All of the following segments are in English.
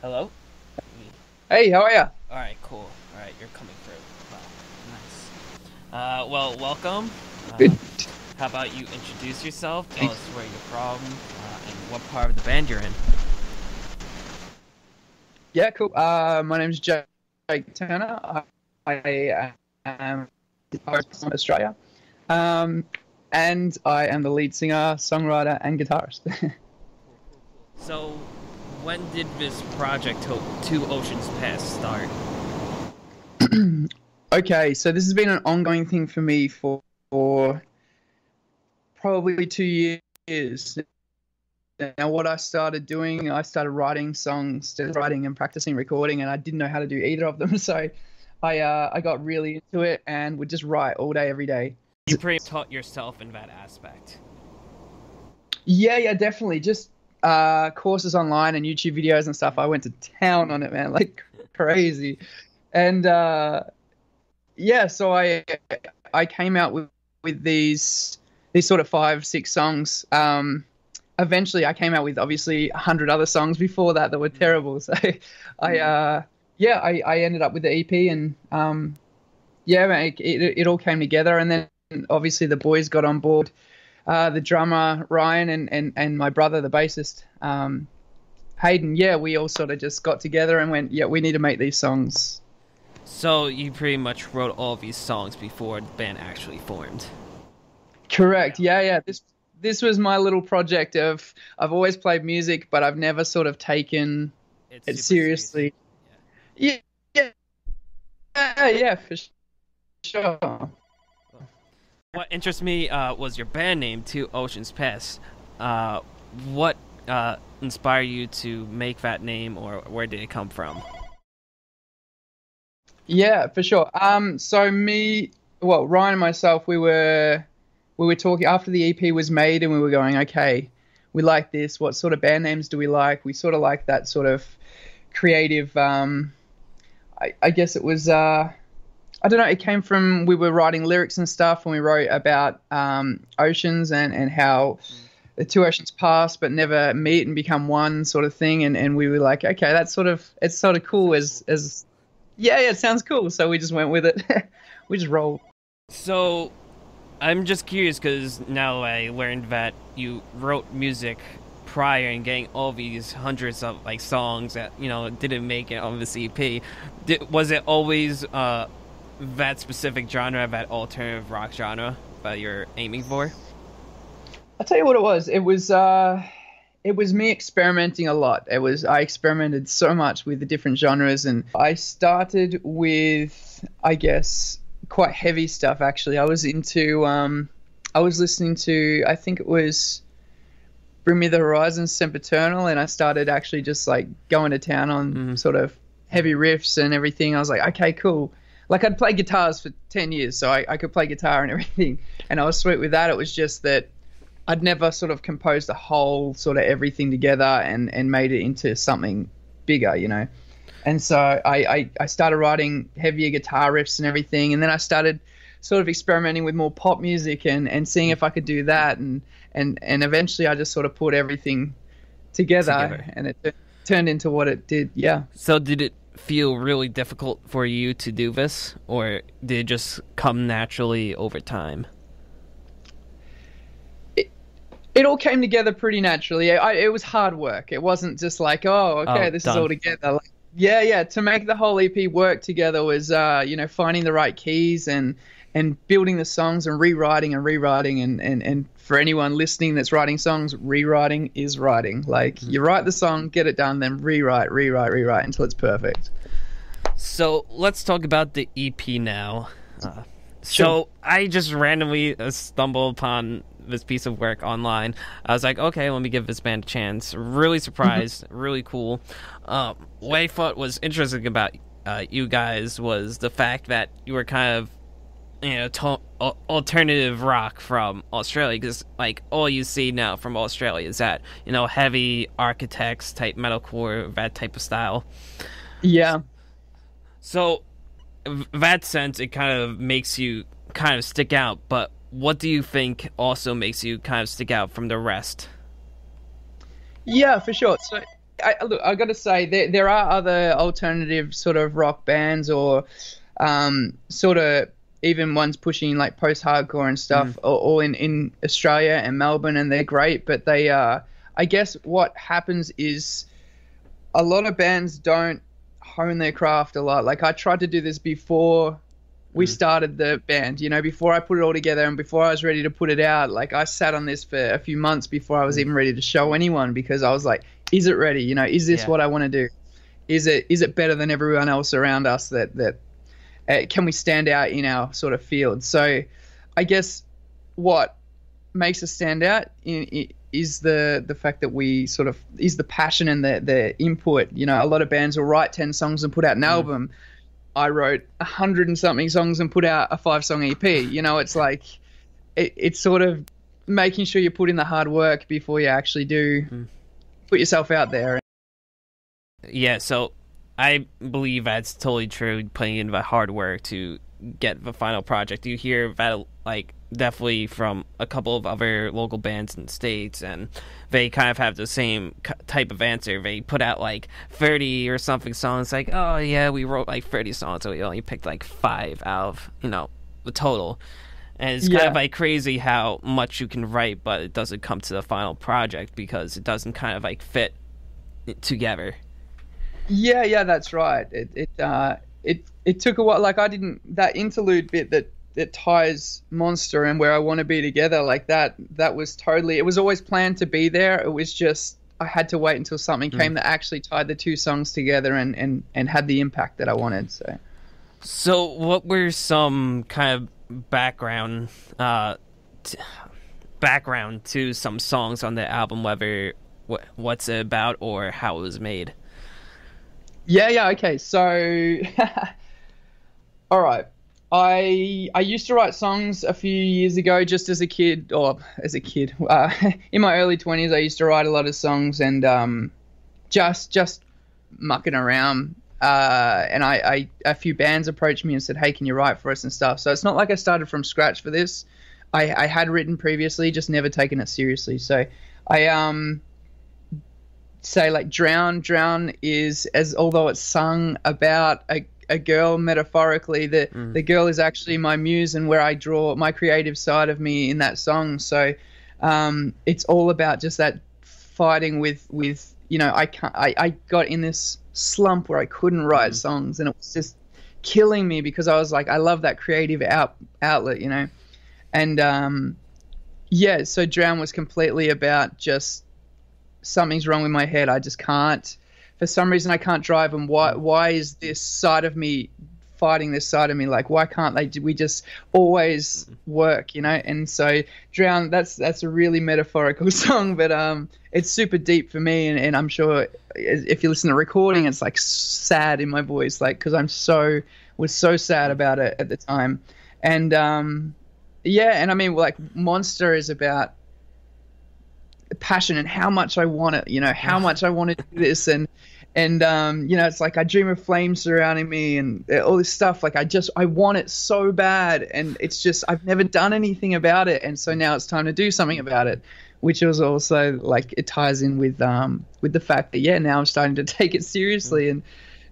Hello? Hey, how are you? Alright, cool. Alright, you're coming through. Wow, nice. Uh, well, welcome. Uh, Good. How about you introduce yourself, tell us where you're from, uh, and what part of the band you're in. Yeah, cool. Uh, my name's Jake Turner. I, I am from Australia. Um, and I am the lead singer, songwriter, and guitarist. So, when did this project, to- Two Oceans Pass, start? okay, so this has been an ongoing thing for me for, for probably two years. Now, what I started doing, I started writing songs, writing and practicing recording, and I didn't know how to do either of them. So, I uh, I got really into it and would just write all day, every day. You pretty taught yourself in that aspect. Yeah, yeah, definitely. Just uh, courses online and YouTube videos and stuff. I went to town on it, man, like crazy. And uh, yeah, so I I came out with with these these sort of five six songs. Um, eventually, I came out with obviously a hundred other songs before that that were terrible. So I uh, yeah, I, I ended up with the EP and um, yeah, man, it, it, it all came together. And then obviously the boys got on board. Uh, the drummer Ryan and, and, and my brother, the bassist um, Hayden. Yeah, we all sort of just got together and went, yeah, we need to make these songs. So, you pretty much wrote all these songs before the band actually formed. Correct. Yeah, yeah. This this was my little project of I've always played music, but I've never sort of taken It's it seriously. Yeah, yeah, yeah, yeah, for sure. What interests me uh, was your band name, Two Oceans Pass. Uh, what uh, inspired you to make that name, or where did it come from? Yeah, for sure. Um, so me, well, Ryan and myself, we were we were talking after the EP was made, and we were going, okay, we like this. What sort of band names do we like? We sort of like that sort of creative. Um, I, I guess it was. Uh, I don't know. It came from we were writing lyrics and stuff, and we wrote about um, oceans and and how the two oceans pass but never meet and become one sort of thing. And and we were like, okay, that's sort of it's sort of cool as as yeah, yeah, it sounds cool. So we just went with it. we just rolled. So, I'm just curious because now I learned that you wrote music prior and getting all these hundreds of like songs that you know didn't make it on this EP. Did, was it always uh, that specific genre, that alternative rock genre that you're aiming for? I'll tell you what it was. It was uh it was me experimenting a lot. It was I experimented so much with the different genres and I started with I guess quite heavy stuff actually. I was into um I was listening to I think it was Bring Me the Horizon Sempiternal and I started actually just like going to town on Mhm. sort of heavy riffs and everything. I was like, okay, cool. Like I'd played guitars for 10 years, so I, I could play guitar and everything. And I was sweet with that. It was just that I'd never sort of composed a whole sort of everything together and, and made it into something bigger, you know. And so I, I, I started writing heavier guitar riffs and everything. And then I started sort of experimenting with more pop music and, and seeing if I could do that. And, and, and eventually I just sort of put everything together, Together. and it turned into what it did. Yeah. So, did it feel really difficult for you to do this, or did it just come naturally over time? it all came together pretty naturally. I, it was hard work. It wasn't just like, oh, okay, Oh, this done. is all together. Like, yeah, yeah. To make the whole EP work together was, uh, you know, finding the right keys and and building the songs and rewriting and rewriting and and and for anyone listening that's writing songs, rewriting is writing. Like Mm-hmm. you write the song, get it done, then rewrite, rewrite, rewrite until it's perfect. So let's talk about the EP now. Uh, so Sure. I just randomly uh, stumbled upon this piece of work online. I was like, okay, let me give this band a chance. Really surprised, really cool. Um, what I thought was interesting about uh, you guys was the fact that you were kind of, you know, to- alternative rock from Australia. Because like all you see now from Australia is that you know heavy architects type metalcore, that type of style. Yeah. So, that sense, it kind of makes you kind of stick out. But what do you think also makes you kind of stick out from the rest? Yeah, for sure. So I, look, I got to say there there are other alternative sort of rock bands or um, sort of even ones pushing like post hardcore and stuff, mm. all, all in in Australia and Melbourne, and they're great. But they, uh, I guess, what happens is a lot of bands don't hone their craft a lot. Like I tried to do this before we mm. started the band, you know, before I put it all together and before I was ready to put it out. Like I sat on this for a few months before I was mm. even ready to show anyone because I was like, is it ready? You know, is this yeah. what I want to do? Is it is it better than everyone else around us that that uh, can we stand out in our sort of field? So I guess what makes us stand out in, in, is the the fact that we sort of is the passion and the the input. You know, a lot of bands will write ten songs and put out an mm. album. I wrote a hundred and something songs and put out a five song EP. You know, it's like it, it's sort of making sure you put in the hard work before you actually do mm. put yourself out there. Yeah, so I believe that's totally true. Putting in the hard work to get the final project. You hear that like definitely from a couple of other local bands in the states, and they kind of have the same type of answer. They put out like thirty or something songs. Like, oh yeah, we wrote like thirty songs, so we only picked like five out of you know the total. And it's yeah. kind of like crazy how much you can write, but it doesn't come to the final project because it doesn't kind of like fit together. Yeah, yeah, that's right. It it uh, it it took a while. Like I didn't that interlude bit that that ties Monster and where I want to be together. Like that that was totally. It was always planned to be there. It was just I had to wait until something mm. came that actually tied the two songs together and and and had the impact that I wanted. So. So what were some kind of background uh t- background to some songs on the album whether what what's it about or how it was made? Yeah, yeah, okay. So, all right. I I used to write songs a few years ago, just as a kid, or as a kid. Uh, in my early twenties, I used to write a lot of songs and um, just just mucking around. Uh, and I, I a few bands approached me and said, "Hey, can you write for us and stuff?" So it's not like I started from scratch for this. I, I had written previously, just never taken it seriously. So I um say like drown drown is as although it's sung about a, a girl metaphorically the mm. the girl is actually my muse and where i draw my creative side of me in that song so um, it's all about just that fighting with with you know i can't i, I got in this slump where i couldn't write mm. songs and it was just killing me because i was like i love that creative out outlet you know and um yeah so drown was completely about just something's wrong with my head. I just can't. For some reason, I can't drive. And why? Why is this side of me fighting this side of me? Like, why can't they? We just always work, you know? And so, drown. That's that's a really metaphorical song, but um, it's super deep for me. And, and I'm sure if you listen to the recording, it's like sad in my voice, like because I'm so was so sad about it at the time. And um, yeah, and I mean, like, Monster is about passion and how much I want it, you know, how much I want to do this and and um, you know, it's like I dream of flames surrounding me and all this stuff. Like I just I want it so bad, and it's just I've never done anything about it, and so now it's time to do something about it. Which was also like it ties in with um with the fact that yeah now I'm starting to take it seriously and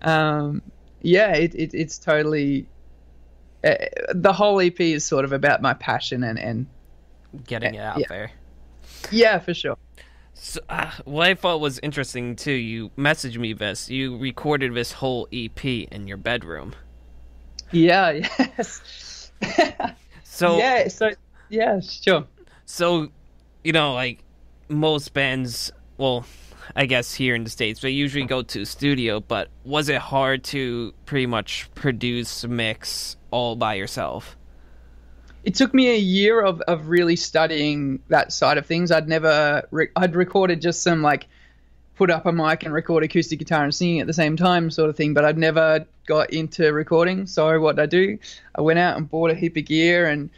um yeah it, it it's totally uh, the whole EP is sort of about my passion and and getting it out yeah. there. Yeah, for sure. So, uh, what I thought was interesting too, you messaged me this. You recorded this whole EP in your bedroom. Yeah. Yes. so yeah. So yeah. Sure. So, you know, like most bands, well, I guess here in the states, they usually go to a studio. But was it hard to pretty much produce, mix all by yourself? It took me a year of, of really studying that side of things. I'd never, re- I'd recorded just some like put up a mic and record acoustic guitar and singing at the same time sort of thing, but I'd never got into recording. So what did I do? I went out and bought a heap of gear and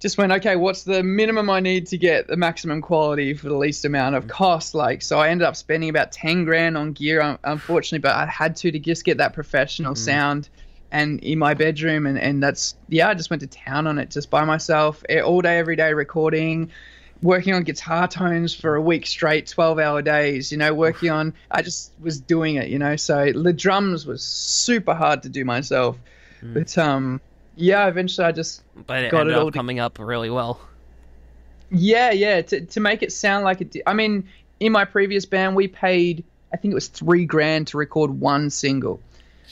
just went, okay, what's the minimum I need to get the maximum quality for the least amount of cost? Like, so I ended up spending about 10 grand on gear, unfortunately, but I had to to just get that professional mm. sound and in my bedroom and, and that's yeah i just went to town on it just by myself all day every day recording working on guitar tones for a week straight, 12 hour days, you know, working on, I just was doing it, you know, so the drums was super hard to do myself. Mm. But, um, yeah, eventually I just but it got it all coming to... up really well. Yeah, yeah, to, to make it sound like it did. I mean, in my previous band, we paid, I think it was three grand to record one single,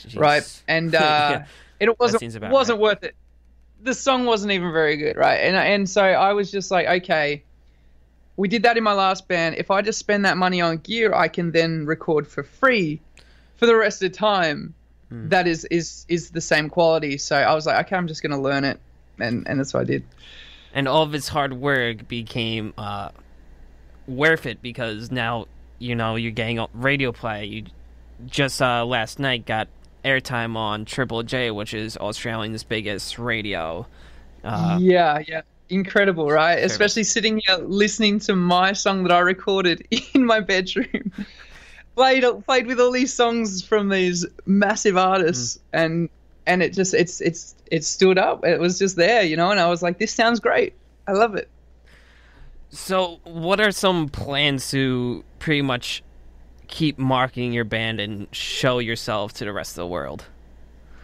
Jeez. right? And, uh, yeah. it wasn't, wasn't right. worth it. The song wasn't even very good, right? And, and so I was just like, okay, we did that in my last band. If I just spend that money on gear, I can then record for free for the rest of the time. Mm. That is is is the same quality. So I was like, okay, I'm just gonna learn it, and and that's what I did. And all of his hard work became uh, worth it because now you know you're getting radio play. You just uh, last night got airtime on Triple J, which is Australia's biggest radio. Uh, yeah, yeah incredible, right? Especially sitting here listening to my song that I recorded in my bedroom. played played with all these songs from these massive artists mm. and and it just it's it's it stood up. It was just there, you know, and I was like this sounds great. I love it. So, what are some plans to pretty much keep marking your band and show yourself to the rest of the world?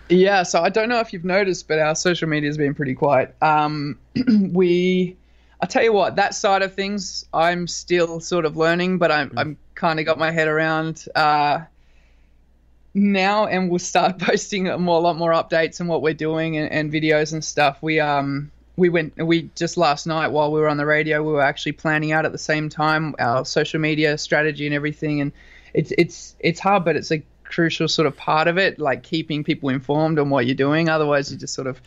Yeah, so I don't know if you've noticed, but our social media has been pretty quiet. Um, we, I tell you what, that side of things, I'm still sort of learning, but I'm, mm. I'm kind of got my head around uh, now, and we'll start posting a, more, a lot more updates and what we're doing and, and videos and stuff. We um we went we just last night while we were on the radio, we were actually planning out at the same time our social media strategy and everything, and it's it's it's hard, but it's a crucial sort of part of it, like keeping people informed on what you're doing. Otherwise, you just sort of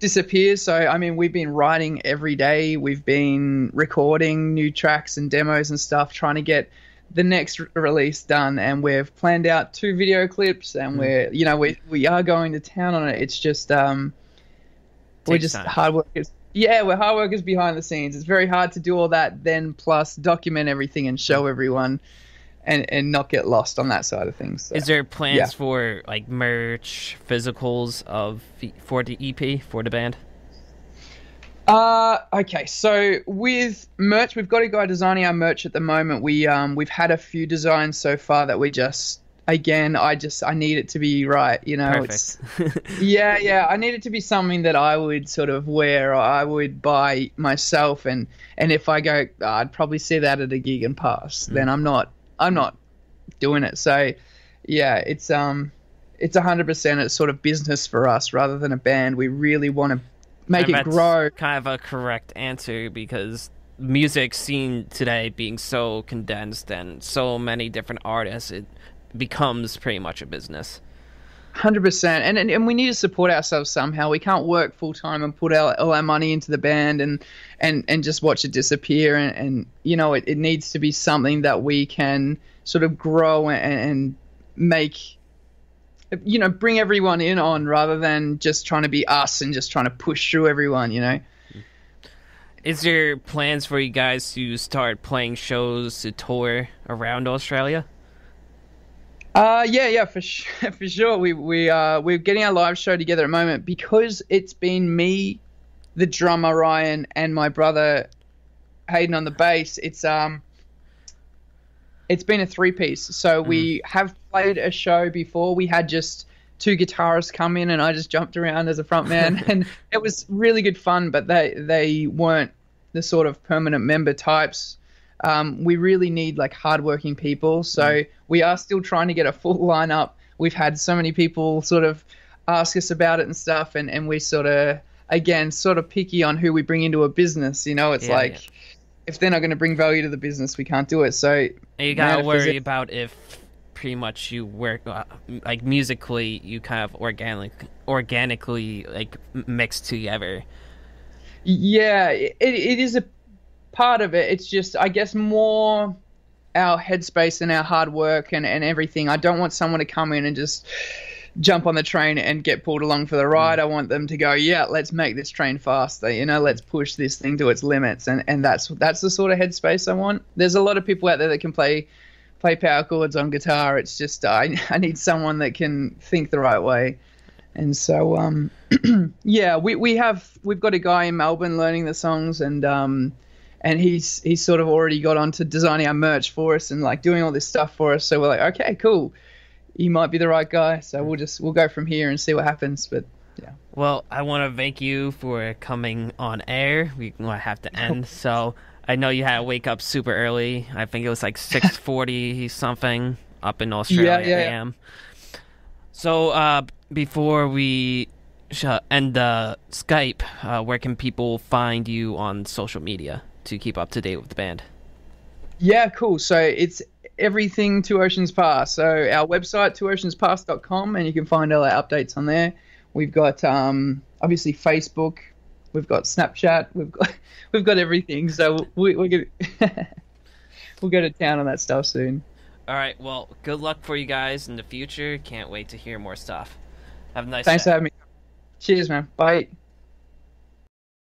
disappear. So, I mean, we've been writing every day. We've been recording new tracks and demos and stuff, trying to get the next release done. And we've planned out two video clips, and mm. we're, you know, we we are going to town on it. It's just, um, we're just time. hard workers. Yeah, we're hard workers behind the scenes. It's very hard to do all that, then plus document everything and show everyone and and not get lost on that side of things. So, Is there plans yeah. for like merch, physicals of for the EP for the band? Uh okay, so with merch, we've got a guy designing our merch at the moment. We um we've had a few designs so far that we just again I just I need it to be right, you know. Perfect. It's yeah, yeah. I need it to be something that I would sort of wear or I would buy myself and and if I go oh, I'd probably see that at a gig and pass. Mm. Then I'm not I'm not doing it. So yeah, it's um it's hundred percent it's sort of business for us rather than a band. We really want to make and it grow. Kind of a correct answer because music scene today being so condensed and so many different artists, it becomes pretty much a business. Hundred percent, and and and we need to support ourselves somehow. We can't work full time and put our, all our money into the band and and and just watch it disappear. And, and you know, it, it needs to be something that we can sort of grow and, and make, you know, bring everyone in on rather than just trying to be us and just trying to push through everyone. You know. Is there plans for you guys to start playing shows to tour around Australia? Uh, yeah, yeah, for sure, for sure. We we uh we're getting our live show together at the moment because it's been me, the drummer Ryan, and my brother Hayden on the bass. It's um, it's been a three piece. So mm. we have played a show before. We had just two guitarists come in, and I just jumped around as a front man, and it was really good fun. But they they weren't the sort of permanent member types um, we really need like hardworking people. So mm. we are still trying to get a full lineup. We've had so many people sort of ask us about it and stuff, and, and we sort of again sort of picky on who we bring into a business. You know, it's yeah, like yeah. if they're not going to bring value to the business, we can't do it. So you gotta worry about if pretty much you work uh, like musically, you kind of organic organically like mixed together. Yeah, it, it is a part of it. It's just, I guess, more our headspace and our hard work and, and everything. I don't want someone to come in and just jump on the train and get pulled along for the ride. Mm. I want them to go, yeah, let's make this train faster. You know, let's push this thing to its limits. And and that's that's the sort of headspace I want. There's a lot of people out there that can play play power chords on guitar. It's just I I need someone that can think the right way. And so um yeah, we we have we've got a guy in Melbourne learning the songs and um and he's he's sort of already got onto designing our merch for us and like doing all this stuff for us. So we're like, okay, cool. He might be the right guy. So we'll just we'll go from here and see what happens. But yeah. Well, I want to thank you for coming on air. We have to end, so I know you had to wake up super early. I think it was like six forty something up in Australia yeah, yeah. AM. So uh, before we sh- end the Skype, uh, where can people find you on social media to keep up to date with the band? Yeah, cool. So it's everything Two Oceans Pass. So our website, twooceanspass.com, and you can find all our updates on there. We've got um, obviously Facebook, we've got Snapchat, we've got we've got everything. So we, we're gonna we'll go to town on that stuff soon. All right. Well, good luck for you guys in the future. Can't wait to hear more stuff. Have a nice. Thanks day. for having me. Cheers, man. Bye.